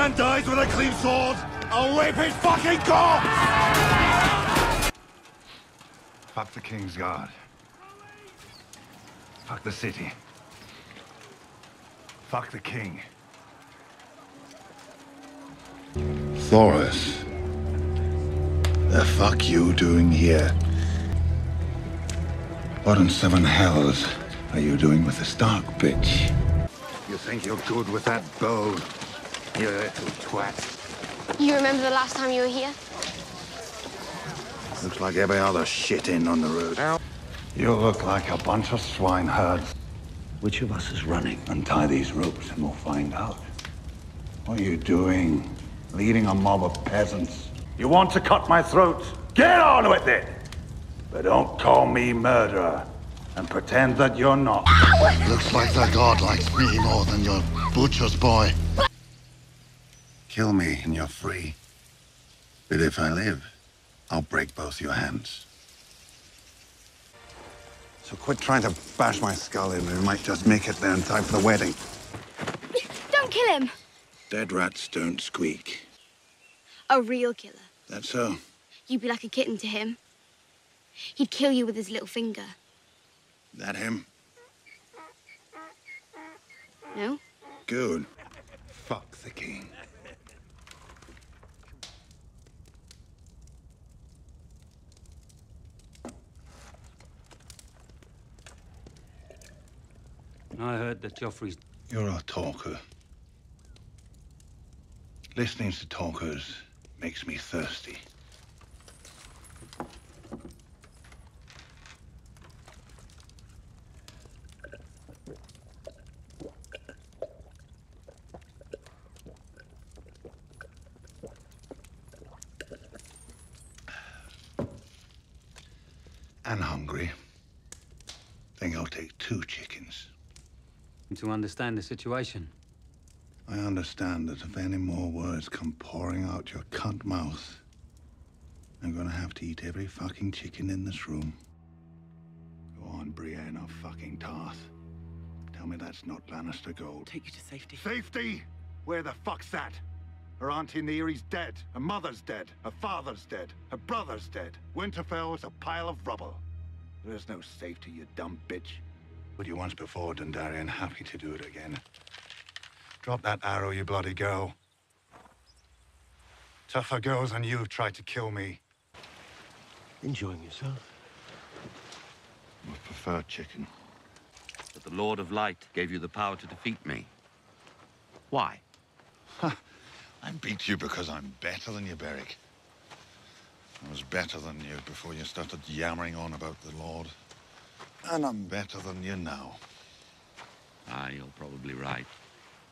man dies with a clean sword, I'll rape his fucking corpse! Fuck the King's Guard. Fuck the city. Fuck the King. Thoros. The fuck you doing here? What in seven hells are you doing with the Stark bitch? You think you're good with that bow? You little twat. You remember the last time you were here? Looks like every other shit in on the road. You look like a bunch of swineherds. Which of us is running? Untie these ropes and we'll find out. What are you doing? Leading a mob of peasants. You want to cut my throat? Get on with it! But don't call me murderer. And pretend that you're not. Looks like the god likes me more than your butcher's boy. Kill me and you're free. But if I live, I'll break both your hands. So quit trying to bash my skull in. We might just make it there in time for the wedding. Don't kill him! Dead rats don't squeak. A real killer. That's so. You'd be like a kitten to him. He'd kill you with his little finger. That him? No? Good. Fuck the king. I heard that Joffrey's. You're a talker. Listening to talkers makes me thirsty. And hungry. Think I'll take two chickens. To understand the situation. I understand that if any more words come pouring out your cunt mouth, I'm gonna have to eat every fucking chicken in this room. Go on, Brienne of fucking Tarth. Tell me that's not Lannister gold. Take you to safety. Safety? Where the fuck's that? Her auntie Neary's dead. Her mother's dead. Her father's dead. Her brother's dead. Winterfell is a pile of rubble. There's no safety, you dumb bitch. But you once before, Dondarrion, happy to do it again. Drop that arrow, you bloody girl. Tougher girls than you've tried to kill me. Enjoying yourself? Would prefer chicken. But the Lord of Light gave you the power to defeat me. Why? I beat you because I'm better than you, Beric. I was better than you before you started yammering on about the Lord. And I'm better than you now. Ah, you're probably right.